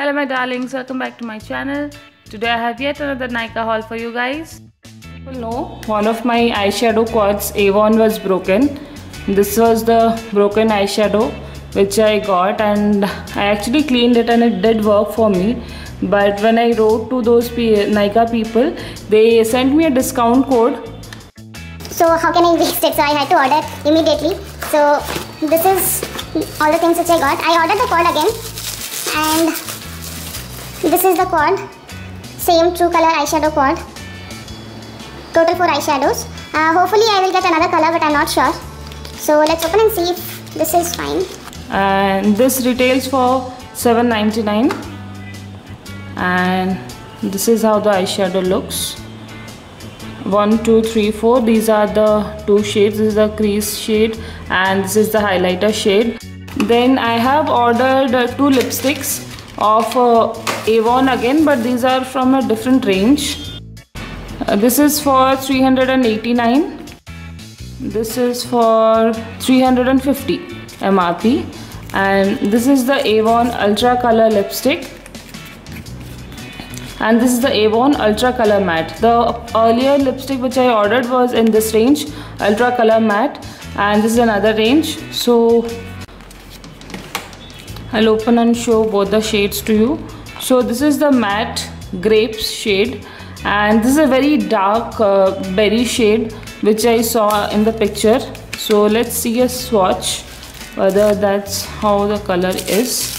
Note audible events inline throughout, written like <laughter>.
Hello my darlings, welcome back to my channel. Today I have yet another Nykaa haul for you guys. Know, one of my eyeshadow quads Avon was broken. This was the broken eyeshadow which I got and I actually cleaned it and it did work for me. But when I wrote to those Nykaa people, they sent me a discount code. So how can I waste it? So I had to order immediately. So this is all the things which I got. I ordered the quad again and this is the quad. Same true color eyeshadow quad. Total 4 eyeshadows. Uh, hopefully I will get another color but I'm not sure. So let's open and see if this is fine. And this retails for 7.99 and this is how the eyeshadow looks one two three four these are the two shades this is the crease shade and this is the highlighter shade then i have ordered uh, two lipsticks of uh, Avon again but these are from a different range. Uh, this is for 389 this is for 350 MRP and this is the Avon Ultra Color Lipstick. And this is the Avon Ultra Color Matte. The earlier lipstick which I ordered was in this range Ultra Color Matte. And this is another range. So I'll open and show both the shades to you. So this is the matte grapes shade and this is a very dark uh, berry shade which I saw in the picture. So let's see a swatch whether that's how the color is.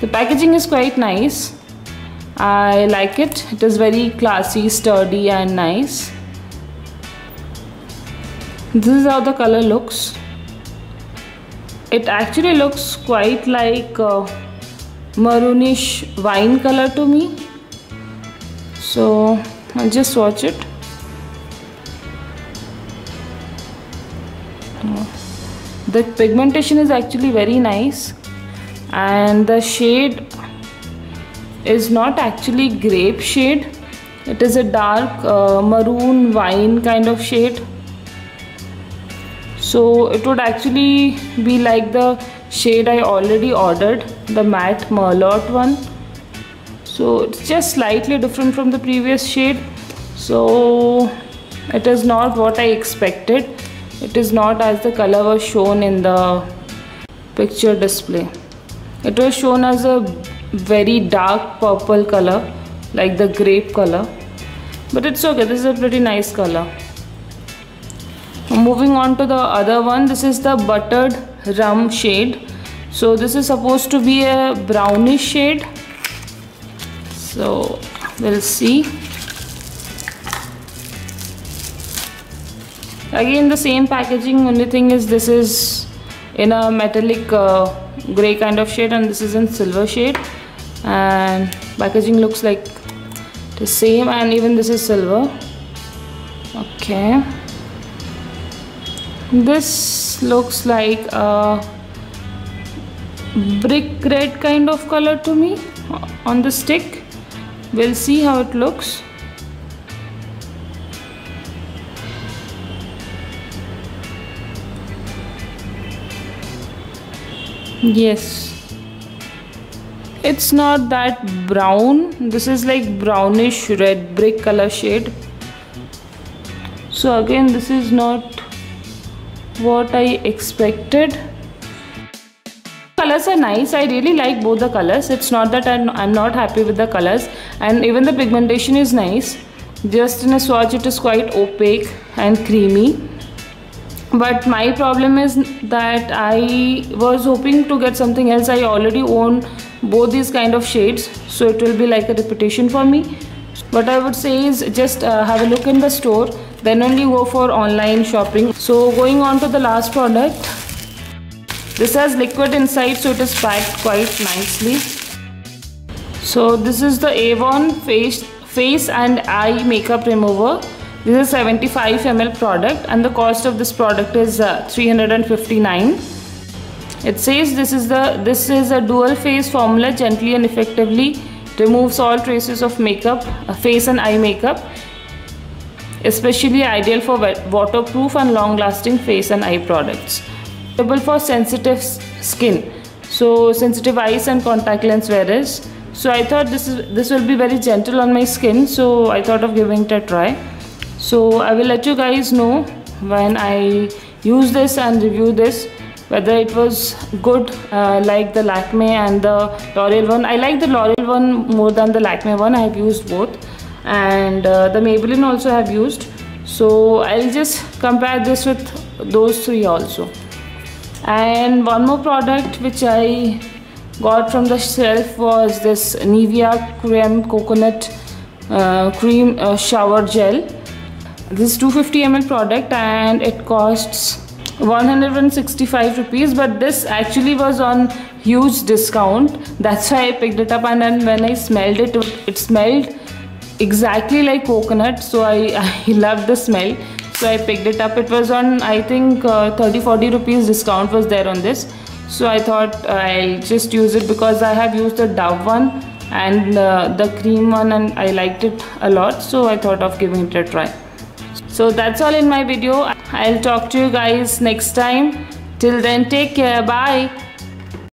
The packaging is quite nice. I like it. It is very classy, sturdy and nice. This is how the color looks it actually looks quite like uh, maroonish wine color to me. So I'll just watch it. The pigmentation is actually very nice. And the shade is not actually grape shade. It is a dark uh, maroon wine kind of shade so it would actually be like the shade I already ordered the matte merlot one. So it's just slightly different from the previous shade. So it is not what I expected. It is not as the color was shown in the picture display. It was shown as a very dark purple color like the grape color. But it's okay this is a pretty nice color moving on to the other one this is the buttered rum shade. So this is supposed to be a brownish shade. So we'll see. Again the same packaging only thing is this is in a metallic uh, gray kind of shade and this is in silver shade. And packaging looks like the same and even this is silver. Okay this looks like a brick red kind of color to me on the stick. We'll see how it looks. Yes. It's not that brown. This is like brownish red brick color shade. So again this is not what I expected. Colors are nice. I really like both the colors. It's not that I'm, I'm not happy with the colors. And even the pigmentation is nice. Just in a swatch it is quite opaque and creamy. But my problem is that I was hoping to get something else. I already own both these kind of shades so it will be like a repetition for me. What I would say is just uh, have a look in the store then only go for online shopping. So going on to the last product. This has liquid inside so it is packed quite nicely. So this is the Avon face face and eye makeup remover. This is 75 ml product and the cost of this product is uh, 359 it says this is the this is a dual phase formula gently and effectively removes all traces of makeup uh, face and eye makeup especially ideal for waterproof and long lasting face and eye products. Suitable for sensitive skin, so sensitive eyes and contact lens wearers. so I thought this is this will be very gentle on my skin. So I thought of giving it a try. So I will let you guys know when I use this and review this whether it was good uh, like the Lakme and the L'Oreal one. I like the L'Oreal one more than the Lakme one. I have used both and uh, the Maybelline also have used. So I'll just compare this with those three also. And one more product which I got from the shelf was this Nivea Creme Coconut uh, Cream uh, Shower Gel. This is 250 ml product and it costs 165 rupees but this actually was on huge discount. That's why I picked it up and then when I smelled it it smelled exactly like coconut so I, <laughs> I love the smell. So I picked it up. It was on I think uh, 30 40 rupees discount was there on this. So I thought uh, I'll just use it because I have used the Dove one and uh, the cream one and I liked it a lot. So I thought of giving it a try. So that's all in my video. I'll talk to you guys next time. Till then take care. Bye